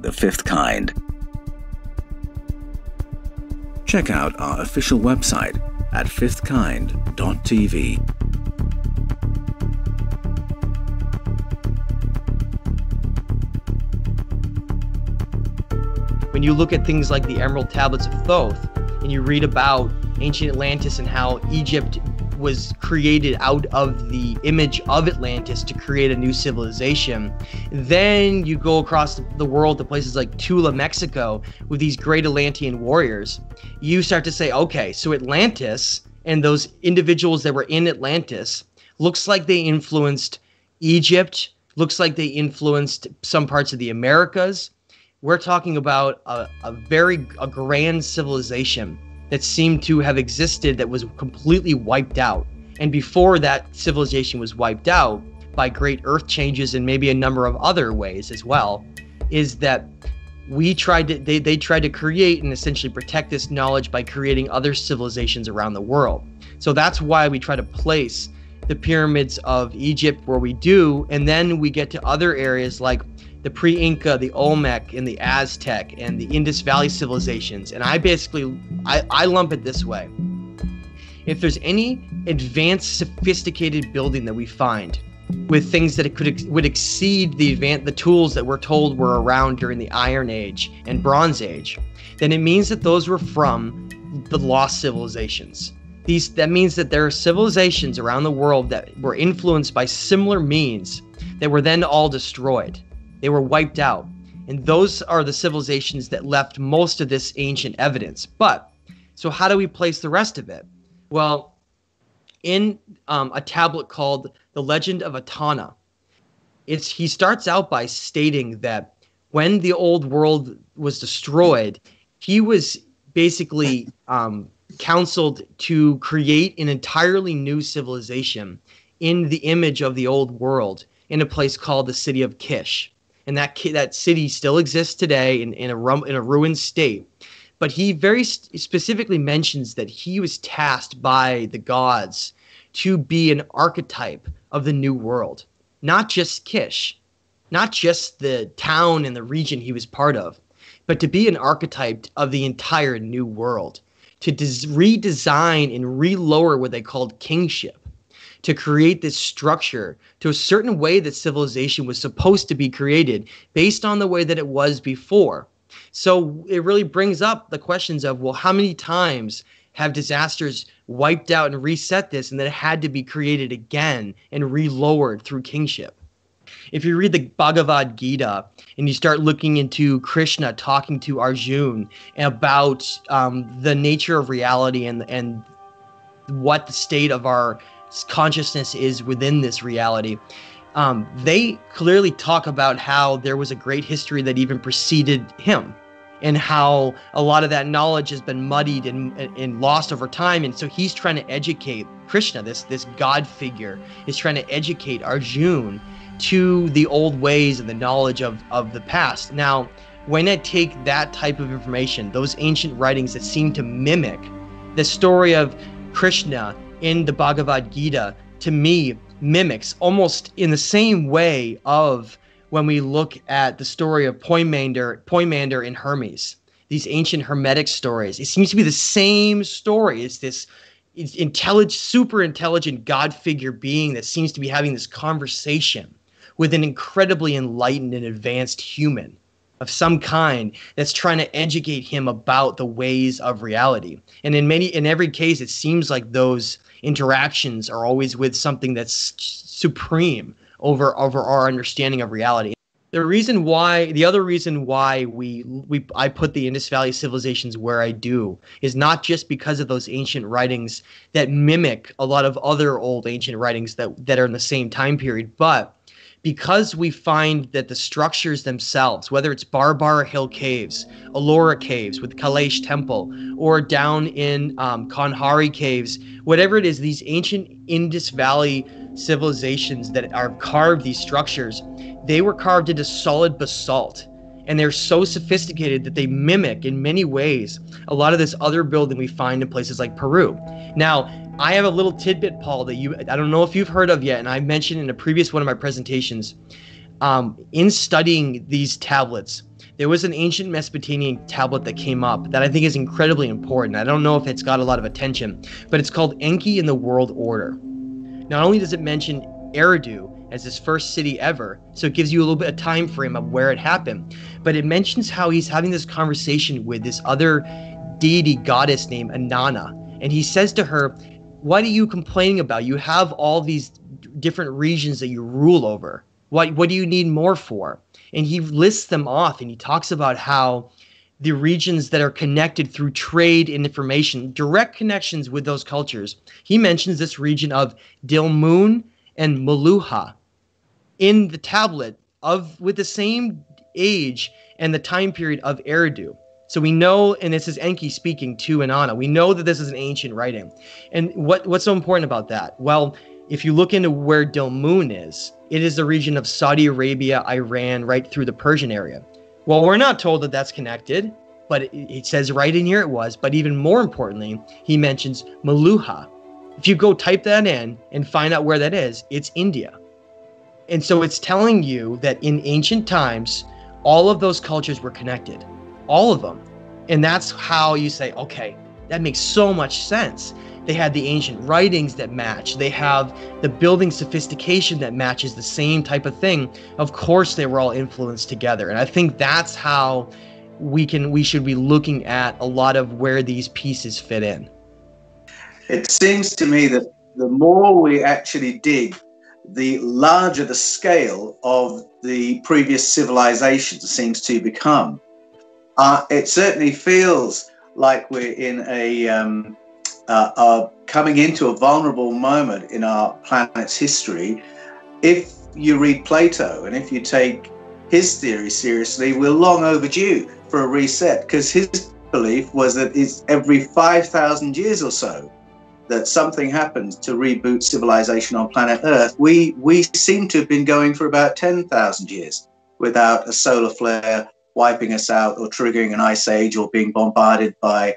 the fifth kind. Check out our official website at fifthkind.tv. When you look at things like the Emerald Tablets of Thoth and you read about ancient Atlantis and how Egypt was created out of the image of Atlantis to create a new civilization. Then you go across the world to places like Tula, Mexico, with these great Atlantean warriors. You start to say, okay, so Atlantis and those individuals that were in Atlantis looks like they influenced Egypt, looks like they influenced some parts of the Americas. We're talking about a, a very a grand civilization that seemed to have existed that was completely wiped out. And before that civilization was wiped out by great earth changes and maybe a number of other ways as well, is that we tried to they, they tried to create and essentially protect this knowledge by creating other civilizations around the world. So that's why we try to place the pyramids of Egypt where we do, and then we get to other areas like the pre-Inca, the Olmec, and the Aztec, and the Indus Valley civilizations. And I basically I, I lump it this way. If there's any advanced, sophisticated building that we find with things that it could ex- would exceed the advan- the tools that we're told were around during the Iron Age and Bronze Age, then it means that those were from the lost civilizations. These that means that there are civilizations around the world that were influenced by similar means that were then all destroyed. They were wiped out. And those are the civilizations that left most of this ancient evidence. But, so how do we place the rest of it? Well, in um, a tablet called The Legend of Etana, it's, he starts out by stating that when the old world was destroyed, he was basically um, counseled to create an entirely new civilization in the image of the old world in a place called the city of Kish and that that city still exists today in, in a rum, in a ruined state. But he very specifically mentions that he was tasked by the gods to be an archetype of the new world, not just Kish, not just the town and the region he was part of, but to be an archetype of the entire new world, to des- redesign and relower what they called kingship to create this structure to a certain way that civilization was supposed to be created based on the way that it was before. So it really brings up the questions of well, how many times have disasters wiped out and reset this and then it had to be created again and relowered through kingship? If you read the Bhagavad Gita and you start looking into Krishna talking to Arjun about um, the nature of reality and and what the state of our consciousness is within this reality. Um, they clearly talk about how there was a great history that even preceded him and how a lot of that knowledge has been muddied and, and lost over time and so he's trying to educate krishna this this god figure is trying to educate arjun to the old ways and the knowledge of of the past now when i take that type of information those ancient writings that seem to mimic the story of krishna in the Bhagavad Gita to me mimics almost in the same way of when we look at the story of Poimander, Poimander and Hermes, these ancient Hermetic stories. It seems to be the same story. It's this intelligent, super intelligent God figure being that seems to be having this conversation with an incredibly enlightened and advanced human of some kind that's trying to educate him about the ways of reality. And in many in every case it seems like those interactions are always with something that's supreme over over our understanding of reality. The reason why, the other reason why we we I put the Indus Valley civilizations where I do is not just because of those ancient writings that mimic a lot of other old ancient writings that that are in the same time period, but because we find that the structures themselves, whether it's Barabar Hill Caves, Ellora Caves with Kailash Temple, or down in um, Kanheri Caves, whatever it is, these ancient Indus Valley civilizations that are carved these structures, they were carved into solid basalt. And they're so sophisticated that they mimic in many ways a lot of this other building we find in places like Peru. Now, I have a little tidbit, Paul, that you I don't know if you've heard of yet, and I mentioned in a previous one of my presentations. Um, in studying these tablets, there was an ancient Mesopotamian tablet that came up that I think is incredibly important. I don't know if it's got a lot of attention, but it's called Enki in the World Order. Not only does it mention Eridu as his first city ever, so it gives you a little bit of time frame of where it happened, but it mentions how he's having this conversation with this other deity goddess named Inanna, and he says to her, "What are you complaining about? You have all these different regions that you rule over. What what do you need more for?" and he lists them off and he talks about how the regions that are connected through trade and information, direct connections with those cultures. He mentions this region of Dilmun and Meluhha in the tablet of with the same age and the time period of Eridu. So we know, and this is Enki speaking to Inanna. We know that this is an ancient writing. And what, what's so important about that? Well, if you look into where Dilmun is, it is the region of Saudi Arabia, Iran, right through the Persian area. Well, we're not told that that's connected, but it, it says right in here it was. But even more importantly, he mentions Meluhha. If you go type that in and find out where that is, it's India. And so it's telling you that in ancient times, all of those cultures were connected, all of them. And that's how you say, okay, that makes so much sense. They had the ancient writings that match. They have the building sophistication that matches the same type of thing. Of course, they were all influenced together. And I think that's how we can we should be looking at a lot of where these pieces fit in. It seems to me that the more we actually dig, the larger the scale of the previous civilizations seems to become. Uh, it certainly feels like we're in a um, uh, coming into a vulnerable moment in our planet's history. If you read Plato and if you take his theory seriously, we're long overdue for a reset because his belief was that it's every 5,000 years or so that something happens to reboot civilization on planet Earth. We, we seem to have been going for about 10,000 years without a solar flare wiping us out or triggering an ice age or being bombarded by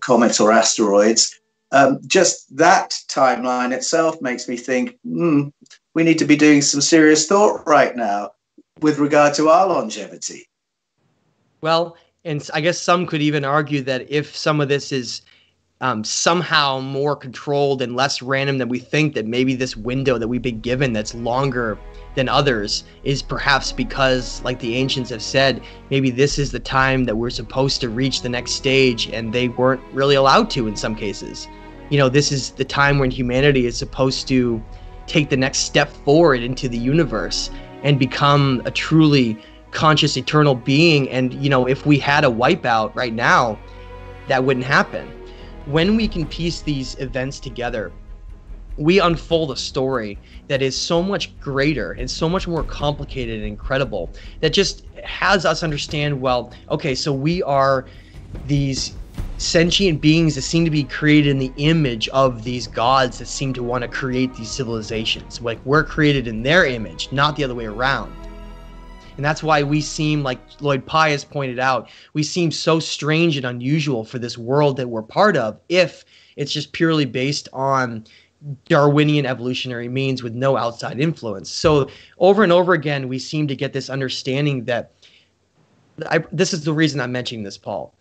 comets or asteroids. Um, just that timeline itself makes me think hmm, we need to be doing some serious thought right now with regard to our longevity. Well, and I guess some could even argue that if some of this is um, somehow more controlled and less random than we think, that maybe this window that we've been given that's longer than others is perhaps because, like the ancients have said, maybe this is the time that we're supposed to reach the next stage and they weren't really allowed to in some cases. You know, this is the time when humanity is supposed to take the next step forward into the universe and become a truly conscious eternal being. And, you know, if we had a wipeout right now, that wouldn't happen. When we can piece these events together, we unfold a story that is so much greater and so much more complicated and incredible that just has us understand well okay so we are these sentient beings that seem to be created in the image of these gods that seem to want to create these civilizations. Like we're created in their image not the other way around and that's why we seem like lloyd pye has pointed out we seem so strange and unusual for this world that we're part of if it's just purely based on Darwinian evolutionary means with no outside influence. So over and over again, we seem to get this understanding that I, this is the reason I'm mentioning this, Paul.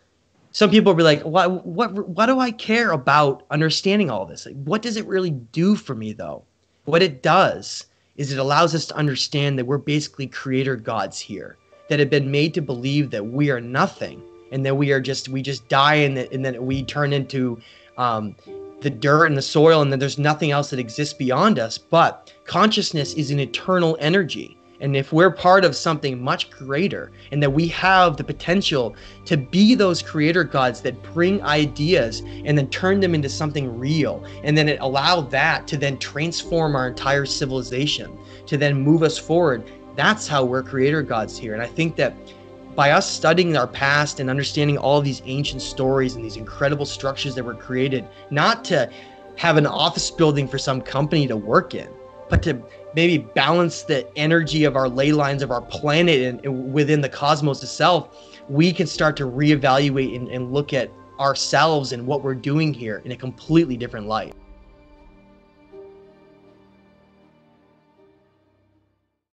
Some people will be like, "What? What? What do I care about understanding all this? Like, what does it really do for me, though? What it does is it allows us to understand that we're basically creator gods here, that have been made to believe that we are nothing, and that we are just we just die and that and then we turn into um, the dirt and the soil and that there's nothing else that exists beyond us. But consciousness is an eternal energy. And if we're part of something much greater and that we have the potential to be those creator gods that bring ideas and then turn them into something real, and then it allow that to then transform our entire civilization, to then move us forward, that's how we're creator gods here. And I think that by us studying our past and understanding all these ancient stories and these incredible structures that were created, not to have an office building for some company to work in, but to maybe balance the energy of our ley lines of our planet and, and within the cosmos itself, we can start to reevaluate and, and look at ourselves and what we're doing here in a completely different light.